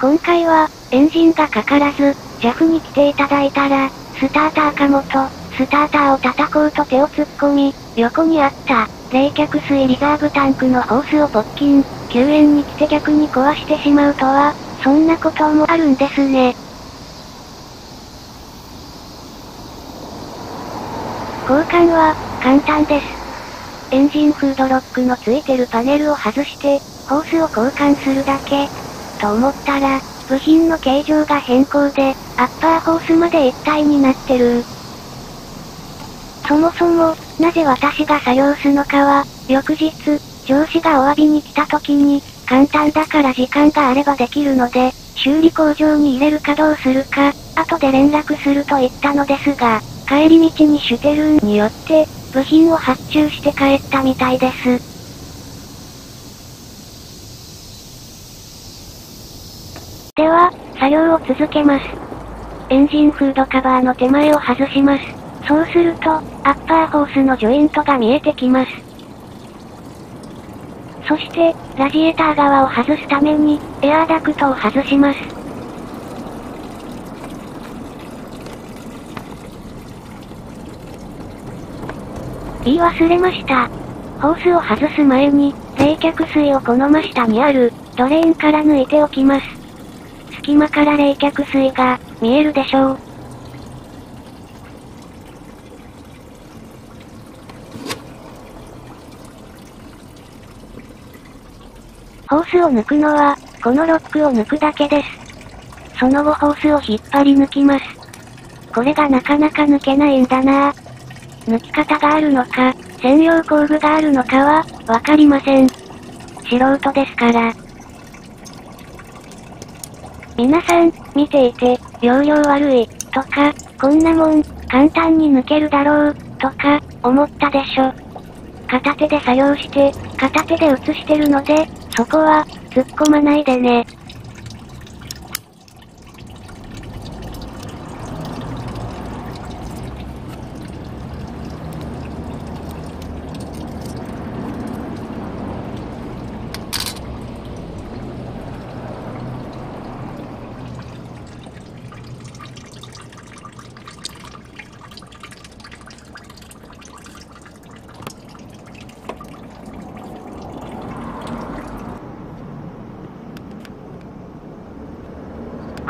今回は、エンジンがかからず、JAF に来ていただいたら、スターターかもと、スターターを叩こうと手を突っ込み、横にあった、冷却水リザーブタンクのホースを勃起救援に来て逆に壊してしまうとは、そんなこともあるんですね。交換は、簡単です。エンジンフードロックのついてるパネルを外して、ホースを交換するだけ。と思ったら、部品の形状が変更で、アッパーホースまで一体になってるそもそも、なぜ私が作業すのかは、翌日、上司がお詫びに来た時に、簡単だから時間があればできるので、修理工場に入れるかどうするか、後で連絡すると言ったのですが、帰り道にシュテルーンによって、部品を発注して帰ったみたいです。では、作業を続けます。エンジンフードカバーの手前を外します。そうすると、アッパーホースのジョイントが見えてきます。そして、ラジエーター側を外すために、エアーダクトを外します。言い忘れました。ホースを外す前に、冷却水をこの真下にある、ドレーンから抜いておきます。隙間から冷却水が、見えるでしょう。ホースを抜くのは、このロックを抜くだけです。その後ホースを引っ張り抜きます。これがなかなか抜けないんだな。抜き方があるのか、専用工具があるのかは、わかりません。素人ですから。皆さん、見ていて、容量悪い、とか、こんなもん、簡単に抜けるだろう、とか、思ったでしょ。片手で作業して、片手で写してるので、そこは、突っ込まないでね。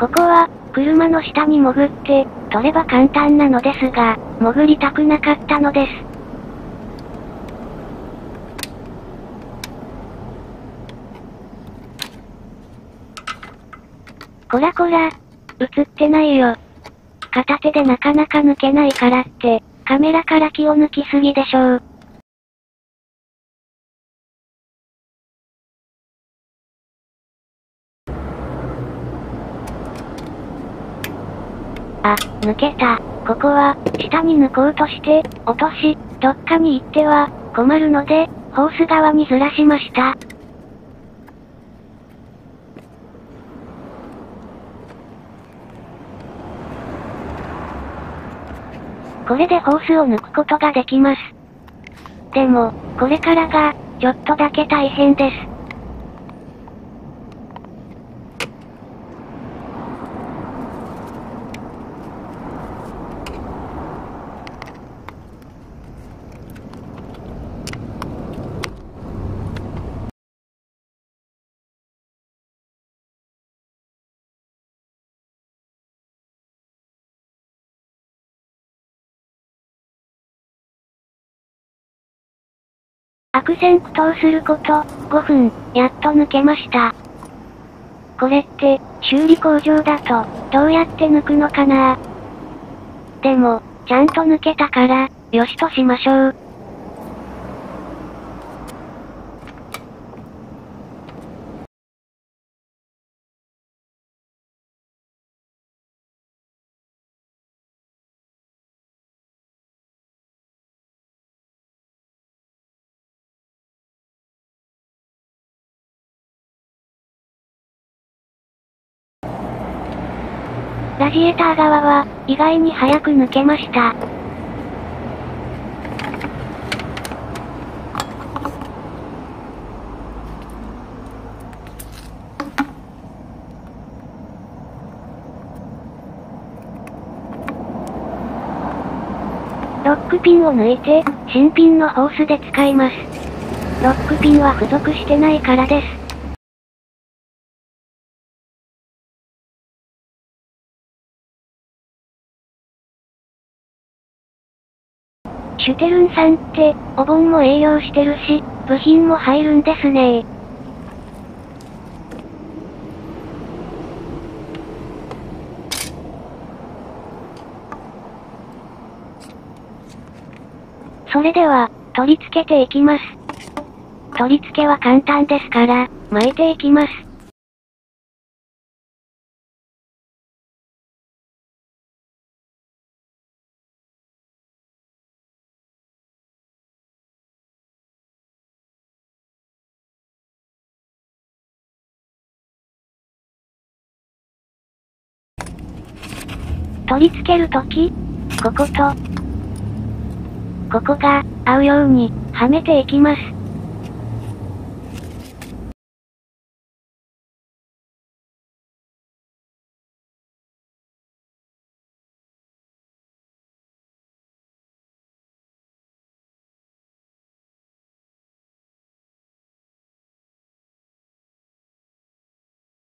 ここは、車の下に潜って、取れば簡単なのですが、潜りたくなかったのです。こらこら、映ってないよ。片手でなかなか抜けないからって、カメラから気を抜きすぎでしょう。あ、抜けた。ここは、下に抜こうとして、落とし、どっかに行っては、困るので、ホース側にずらしました。これでホースを抜くことができます。でも、これからが、ちょっとだけ大変です。悪戦苦闘すること、5分、やっと抜けました。これって、修理工場だと、どうやって抜くのかなでも、ちゃんと抜けたから、よしとしましょう。ラジエーター側は、意外に早く抜けました。ロックピンを抜いて、新品のホースで使います。ロックピンは付属してないからです。シュテルンさんって、お盆も営業してるし、部品も入るんですねそれでは、取り付けていきます。取り付けは簡単ですから、巻いていきます。取り付けるとき、ここと、ここが、合うように、はめていきます。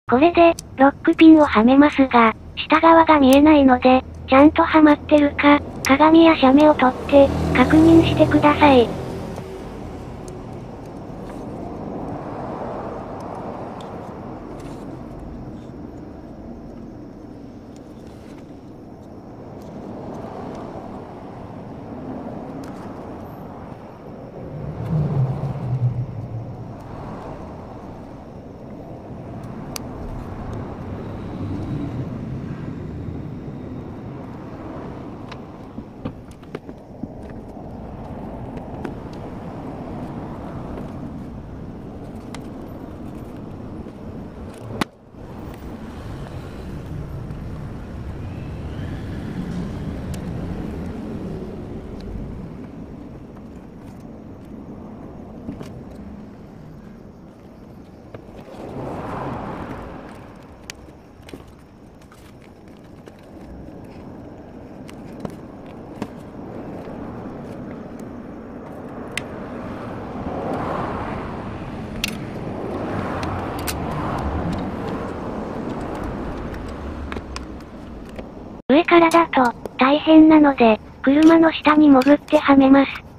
これで、ロックピンをはめますが、下側が見えないので、ちゃんとはまってるか、鏡や写メを撮って、確認してください。からだと、大変なので、車の下に潜ってはめます。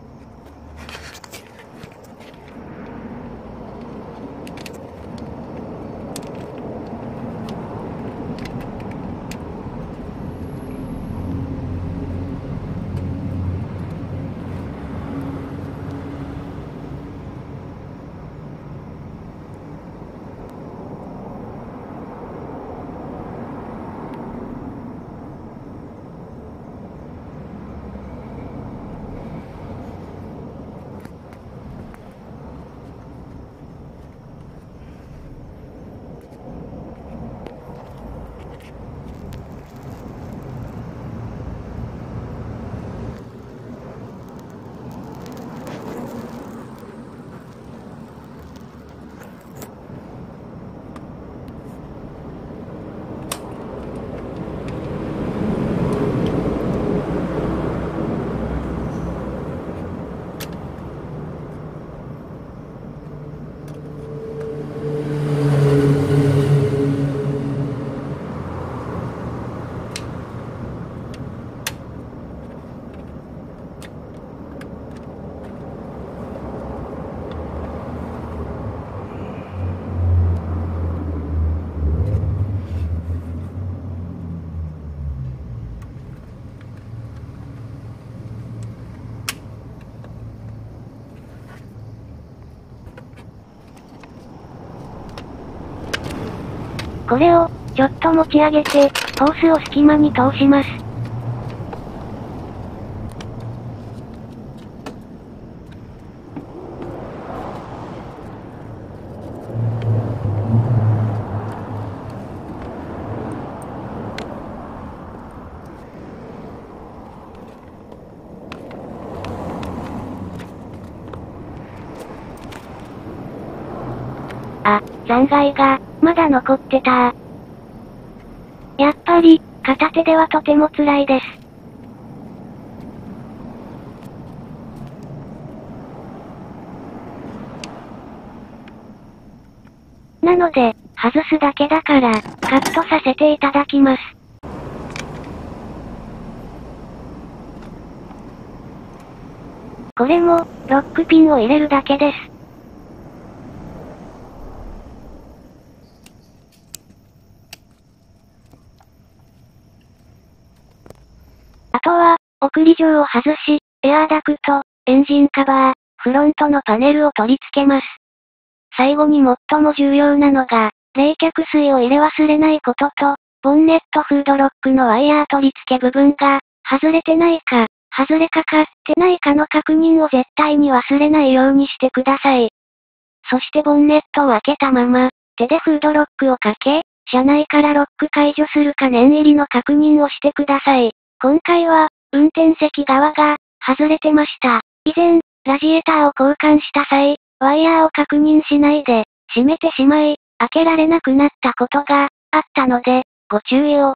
これを、ちょっと持ち上げて、ホースを隙間に通します。あ、残骸が、まだ残ってたやっぱり、片手ではとても辛いです。なので、外すだけだから、カットさせていただきます。これも、ロックピンを入れるだけです。とは、送り状を外し、エアーダクト、エンジンカバー、フロントのパネルを取り付けます。最後に最も重要なのが、冷却水を入れ忘れないことと、ボンネットフードロックのワイヤー取り付け部分が、外れてないか、外れかかってないかの確認を絶対に忘れないようにしてください。そしてボンネットを開けたまま、手でフードロックをかけ、車内からロック解除するか念入りの確認をしてください。今回は、運転席側が、外れてました。以前、ラジエーターを交換した際、ワイヤーを確認しないで、閉めてしまい、開けられなくなったことが、あったので、ご注意を。